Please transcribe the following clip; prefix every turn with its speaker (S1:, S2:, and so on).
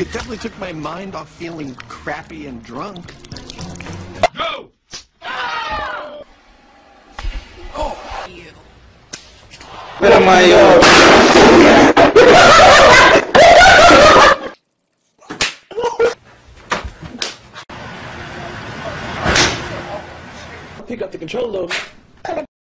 S1: It definitely took my mind off feeling crappy and drunk.
S2: Go!
S3: Pero mayor.
S4: Pick up the control though.